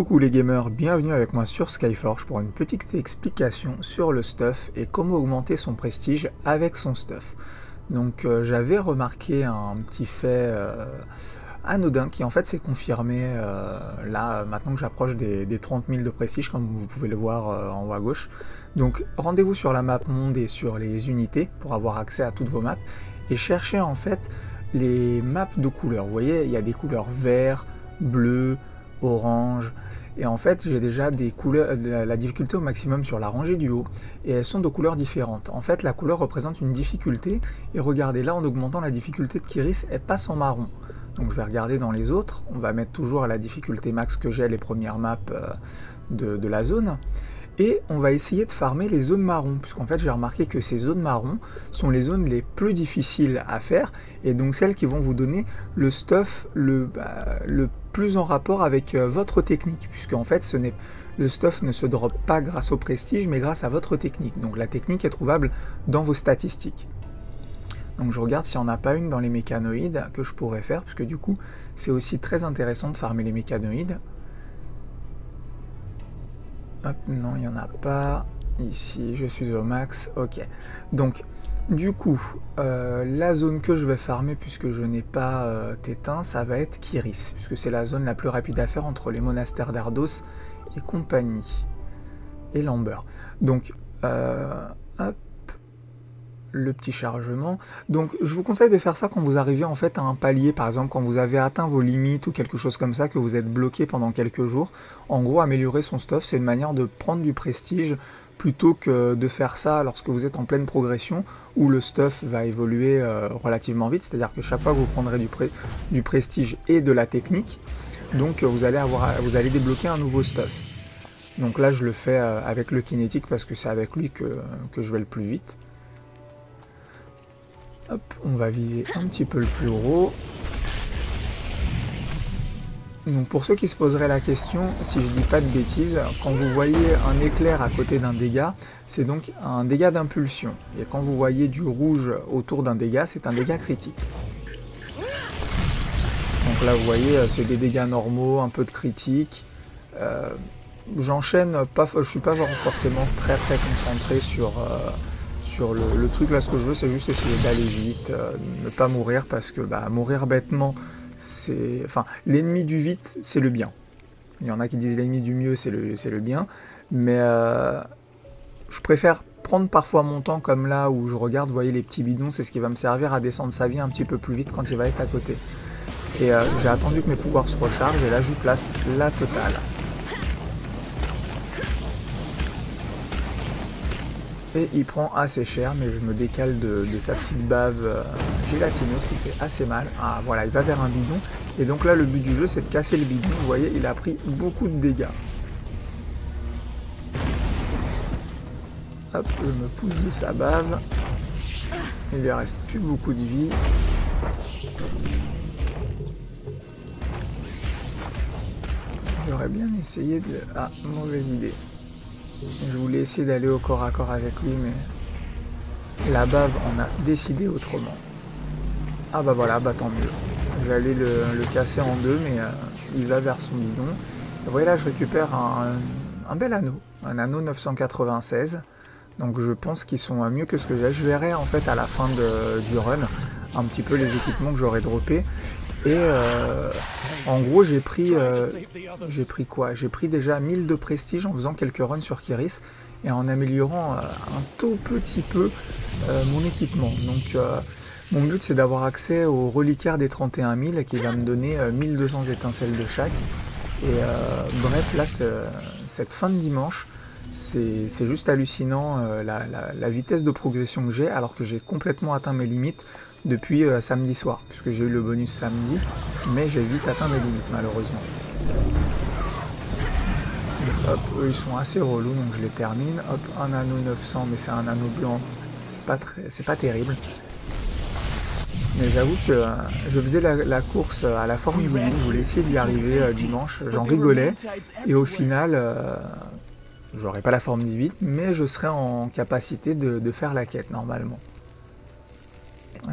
coucou les gamers, bienvenue avec moi sur Skyforge pour une petite explication sur le stuff et comment augmenter son prestige avec son stuff. Donc euh, j'avais remarqué un petit fait euh, anodin qui en fait s'est confirmé euh, là maintenant que j'approche des, 30 000 de prestige comme vous pouvez le voir en haut à gauche. Donc rendez-vous sur la map monde et sur les unités pour avoir accès à toutes vos maps et cherchez en fait les maps de couleurs. Vous voyez il y a des couleurs vert, bleu, orange. Et en fait, j'ai déjà des couleurs, la difficulté au maximum sur la rangée du haut, et elles sont de couleurs différentes. En fait, la couleur représente une difficulté, et regardez là, en augmentant la difficulté de Kiris, elle passe en marron. Donc je vais regarder dans les autres, on va mettre toujours à la difficulté max que j'ai les premières maps euh, de, de la zone. Et on va essayer de farmer les zones marron, puisqu'en fait j'ai remarqué que ces zones marron sont les zones les plus difficiles à faire, et donc celles qui vont vous donner le stuff le, bah, le plus en rapport avec euh, votre technique, puisqu'en fait ce n'est le stuff ne se drop pas grâce au prestige, mais grâce à votre technique. Donc la technique est trouvable dans vos statistiques. Donc je regarde s'il n'y en a pas une dans les mécanoïdes que je pourrais faire, puisque du coup c'est aussi très intéressant de farmer les mécanoïdes. Hop, non, il n'y en a pas. Ici, je suis au max. Ok. Donc, du coup, euh, la zone que je vais farmer, puisque je n'ai pas euh, ça va être Kiris, puisque c'est la zone la plus rapide à faire entre les monastères d'Ardos et compagnie. Et Lamber. Donc, euh, hop, le petit chargement. Donc je vous conseille de faire ça quand vous arrivez en fait à un palier, par exemple quand vous avez atteint vos limites ou quelque chose comme ça, que vous êtes bloqué pendant quelques jours. En gros, améliorer son stuff, c'est une manière de prendre du prestige plutôt que de faire ça lorsque vous êtes en pleine progression où le stuff va évoluer euh, relativement vite. C'est-à-dire que chaque fois que vous prendrez du, prestige et de la technique, donc vous allez, avoir, vous allez débloquer un nouveau stuff. Donc là, je le fais euh, avec le kinétique parce que c'est avec lui que, je vais le plus vite. On va viser un petit peu le plus gros. Donc pour ceux qui se poseraient la question, si je dis pas de bêtises, quand vous voyez un éclair à côté d'un dégât, c'est donc un dégât d'impulsion. Et quand vous voyez du rouge autour d'un dégât, c'est un dégât critique. Donc là vous voyez, euh, c'est des dégâts normaux, un peu de critique. Euh, j'enchaîne, pas, je suis pas forcément très très concentré sur, euh, le, truc là ce que je veux c'est juste essayer d'aller vite, ne pas mourir parce que bah, mourir bêtement c'est. Enfin l'ennemi du vite c'est le bien. Il y en a qui disent l'ennemi du mieux c'est le, le bien. Mais euh, je préfère prendre parfois mon temps comme là où je regarde, vous voyez les petits bidons, c'est ce qui va me servir à descendre sa vie un petit peu plus vite quand il va être à côté. Et euh, j'ai attendu que mes pouvoirs se rechargent et là je place la totale. Et il prend assez cher, mais je me décale de, sa petite bave euh, gélatineuse qui fait assez mal. Ah voilà, il va vers un bidon. Et donc là, le but du jeu, c'est de casser le bidon. Vous voyez, il a pris beaucoup de dégâts. Hop, je me pousse de sa bave. Il lui reste plus beaucoup de vie. J'aurais bien essayé de... Ah, mauvaise idée. Je voulais essayer d'aller au corps à corps avec lui, mais la bave en a décidé autrement. Ah bah voilà, bah tant mieux. J'allais le, casser en deux, mais euh, il va vers son bidon. Vous voyez là, je récupère un, bel anneau, un anneau 996. Donc je pense qu'ils sont mieux que ce que j'ai. Je verrai en fait à la fin du run un petit peu les équipements que j'aurais droppés. Et euh, en gros, j'ai pris, euh, j'ai pris quoi? J'ai pris déjà 1000 de prestige en faisant quelques runs sur Kiris et en améliorant euh, un tout petit peu mon équipement. Donc, mon but c'est d'avoir accès au reliquaire des 31 000 qui va me donner 1200 étincelles de chaque. Et bref, là, cette fin de dimanche, c'est juste hallucinant la, vitesse de progression que j'ai alors que j'ai complètement atteint mes limites depuis euh, samedi soir, puisque j'ai eu le bonus samedi, mais j'ai vite atteint mes limites malheureusement. Hop, eux ils sont assez relous, donc je les termine. Hop, un anneau 900, mais c'est un anneau blanc, c'est pas, pas terrible. Mais j'avoue que euh, je faisais la, course à la forme divine, je voulais essayer d'y arriver euh, dimanche, j'en rigolais, et au final, j'aurais pas la forme divine, mais je serais en capacité de faire la quête normalement.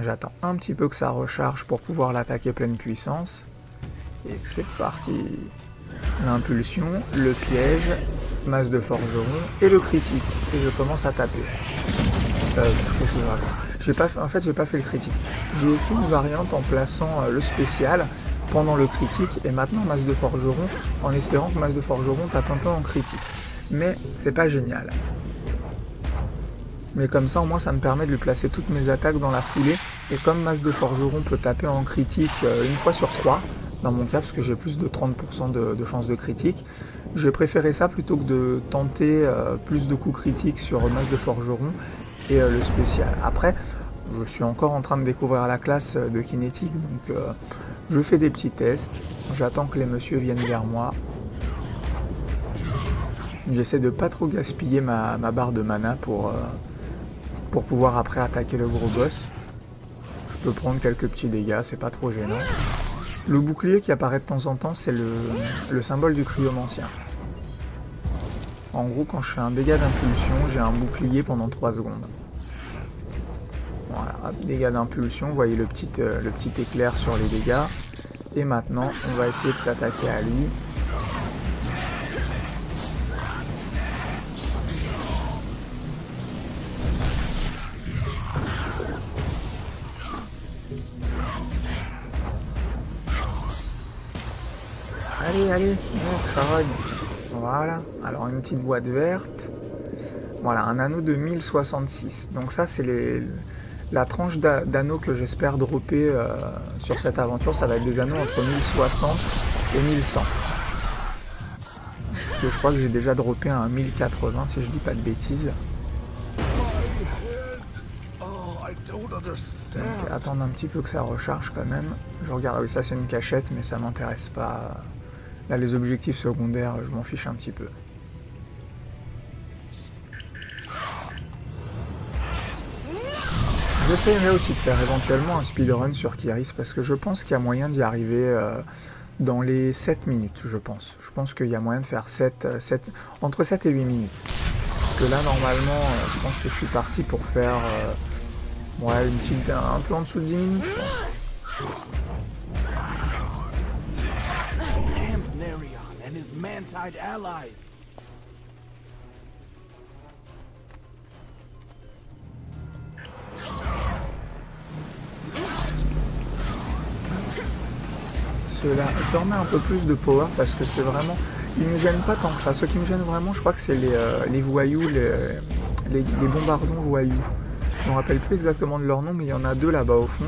J'attends un petit peu que ça recharge pour pouvoir l'attaquer pleine puissance. Et c'est parti. l'impulsion, le piège, masse de forgeron et le critique. Et je commence à taper. Euh, j'ai pas, en fait, j'ai pas fait le critique. J'ai fait une variante en plaçant euh, le spécial pendant le critique et maintenant masse de forgeron en espérant que masse de forgeron tape un peu en critique. Mais c'est pas génial. Mais comme ça, au moins, ça me permet de lui placer toutes mes attaques dans la foulée. Et comme masse de forgeron peut taper en critique euh, une fois sur trois, dans mon cas, parce que j'ai plus de 30% de, de chance de critique, j'ai préféré ça plutôt que de tenter euh, plus de coups critiques sur masse de forgeron et euh, le spécial. Après, je suis encore en train de découvrir la classe de kinétique, donc je fais des petits tests. J'attends que les messieurs viennent vers moi. J'essaie de pas trop gaspiller ma, barre de mana pour, pour pouvoir après attaquer le gros boss. Je peux prendre quelques petits dégâts, c'est pas trop gênant. Le bouclier qui apparaît de temps en temps, c'est le, symbole du cryomancien. En gros, quand je fais un dégât d'impulsion, j'ai un bouclier pendant 3 secondes. Voilà, dégâts d'impulsion, vous voyez euh, le petit éclair sur les dégâts. Et maintenant, on va essayer de s'attaquer à lui. Allez, allez, Voilà. Alors une petite boîte verte. Voilà, un anneau de 1066. Donc ça, c'est la tranche d'anneaux que j'espère dropper euh, sur cette aventure. Ça va être des anneaux entre 1060 et 1100. je crois que j'ai déjà droppé un 1080 si je dis pas de bêtises. Attendre un petit peu que ça recharge quand même. Je regarde, ah oui ça c'est une cachette mais ça m'intéresse pas. Là, les objectifs secondaires, je m'en fiche un petit peu. J'essaierai aussi de faire éventuellement un speedrun sur Kiris parce que je pense qu'il y a moyen d'y arriver euh, dans les 7 minutes, je pense. Je pense qu'il y a moyen de faire 7, 7, euh, entre 7 et 8 minutes. Parce que là, normalement, euh, je pense que je suis parti pour faire ouais, une petite, un peu en dessous de 10 minutes, je pense. Cela, je remets un peu plus de power parce que c'est vraiment... Ils me gênent pas tant que ça. Ce qui me gêne vraiment, je crois que c'est les, euh, voyous, les, les, bombardons voyous. Je me rappelle plus exactement de leur nom, mais il y en a deux là-bas au fond.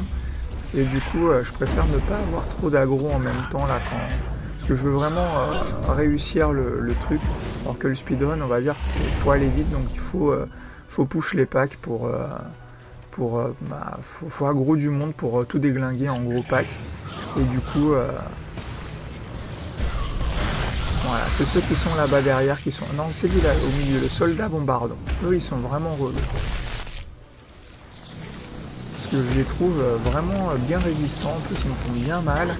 Et du coup, euh, je préfère ne pas avoir trop d'aggro en même temps là quand, je veux vraiment euh, réussir le, truc. Alors que le speedrun, on va dire qu'il faut aller vite, donc il faut, euh, faut push les packs pour. Euh, pour bah, faut, aggro du monde pour tout déglinguer en gros pack. Et du coup. voilà, c'est ceux qui sont là-bas derrière qui sont. Non, c'est lui là, au milieu, le soldat bombardant. Eux, ils sont vraiment relous. Parce que je les trouve vraiment bien résistants, en plus ils me font bien mal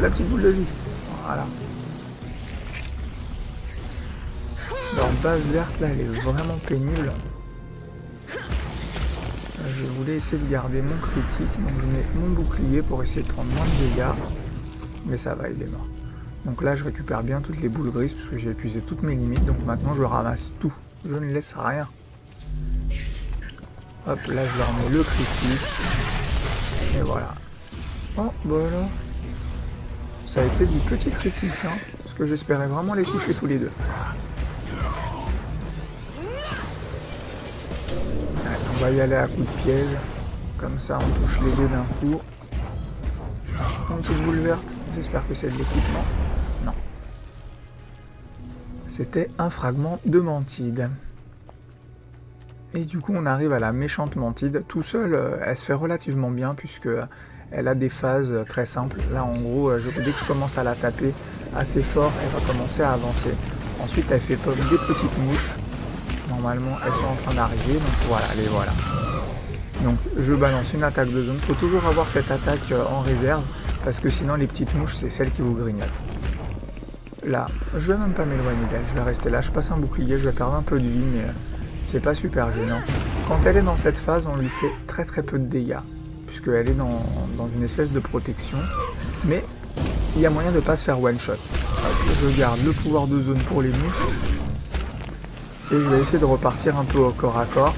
la petite boule de vie. Voilà. Leur base verte là, elle est vraiment pénible. Je voulais essayer de garder mon critique, donc je mets mon bouclier pour essayer de prendre moins de dégâts. Mais ça va, il est mort. Donc là, je récupère bien toutes les boules grises parce que j'ai épuisé toutes mes limites. Donc maintenant, je ramasse tout. Je ne laisse rien. Hop, là, je leur le critique. Et voilà. Oh, voilà. Ça a été du petit critique, hein, parce que j'espérais vraiment les toucher tous les deux. on va y aller à coup de piège. Comme ça, on touche les deux d'un coup. Une petite boule verte. J'espère que c'est de l'équipement. Non. C'était un fragment de mantide. Et du coup, on arrive à la méchante mantide. Tout seul, euh, elle se fait relativement bien, puisque elle a des phases très simples. Là, en gros, euh, je, dès que je commence à la taper assez fort, elle va commencer à avancer. Ensuite, elle fait pop des petites mouches. Normalement, elles sont en train d'arriver. Donc voilà, les voilà. Donc je balance une attaque de zone. Il faut toujours avoir cette attaque euh, en réserve parce que sinon les petites mouches c'est celles qui vous grignotent. Là, je vais même pas m'éloigner d'elle, je vais rester là, je passe un bouclier, je vais perdre un peu de vie mais euh, c'est pas super gênant. Quand elle est dans cette phase, on lui fait très très peu de dégâts puisqu'elle est dans, une espèce de protection. Mais il y a moyen de pas se faire one shot. Je garde le pouvoir de zone pour les mouches. Et je vais essayer de repartir un peu au corps à corps.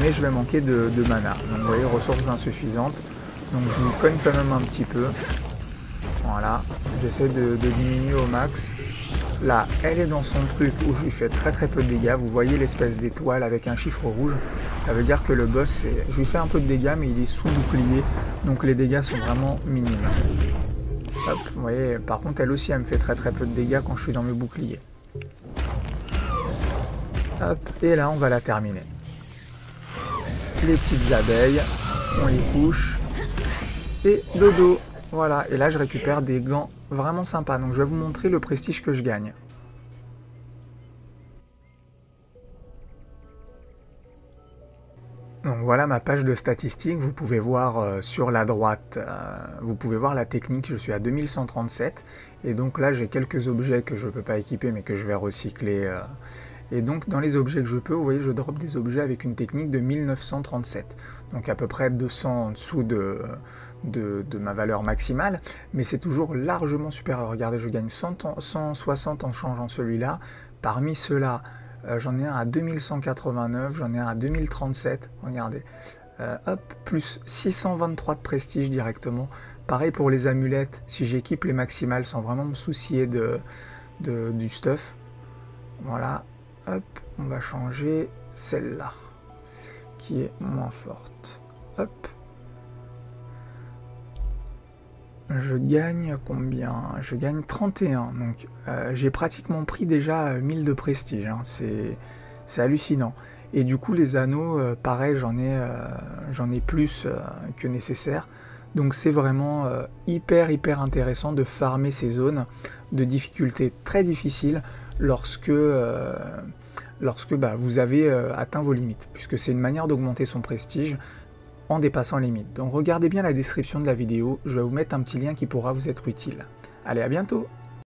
Mais je vais manquer de, mana. Donc vous voyez, ressources insuffisantes. Donc je vous cogne quand même un petit peu. Voilà. J'essaie de, diminuer au max. Là, elle est dans son truc où je lui fais très très peu de dégâts. Vous voyez l'espèce d'étoile avec un chiffre rouge. Ça veut dire que le boss, je lui fais un peu de dégâts, mais il est sous bouclier. Donc les dégâts sont vraiment minimes. Hop, vous voyez, par contre, elle aussi, elle me fait très très peu de dégâts quand je suis dans mes boucliers. Hop, et là, on va la terminer. Les petites abeilles, on les couche. Et dodo. Voilà, et là, je récupère des gants vraiment sympas. Donc, je vais vous montrer le prestige que je gagne. Donc voilà ma page de statistiques, vous pouvez voir euh, sur la droite, euh, vous pouvez voir la technique, je suis à 2137 et donc là j'ai quelques objets que je ne peux pas équiper mais que je vais recycler euh. et donc dans les objets que je peux, vous voyez je drop des objets avec une technique de 1937 donc à peu près 200 en dessous de, de, ma valeur maximale mais c'est toujours largement supérieur, regardez je gagne 160 en changeant celui-là, parmi ceux-là euh, j'en ai un à 2189, j'en ai un à 2037, regardez. Euh, hop, plus 623 de prestige directement. Pareil pour les amulettes, si j'équipe les maximales sans vraiment me soucier de, du stuff. Voilà, hop, on va changer celle-là, qui est moins forte. Hop, je gagne combien? Je gagne 31. Donc euh, j'ai pratiquement pris déjà 1000 de prestige. Hein. C'est hallucinant. Et du coup les anneaux, euh, pareil, j'en ai, euh, j'en ai plus que nécessaire. Donc c'est vraiment hyper hyper intéressant de farmer ces zones de difficulté très difficiles lorsque, lorsque bah, vous avez atteint vos limites. Puisque c'est une manière d'augmenter son prestige en dépassant les limites. Donc regardez bien la description de la vidéo, je vais vous mettre un petit lien qui pourra vous être utile. Allez, à bientôt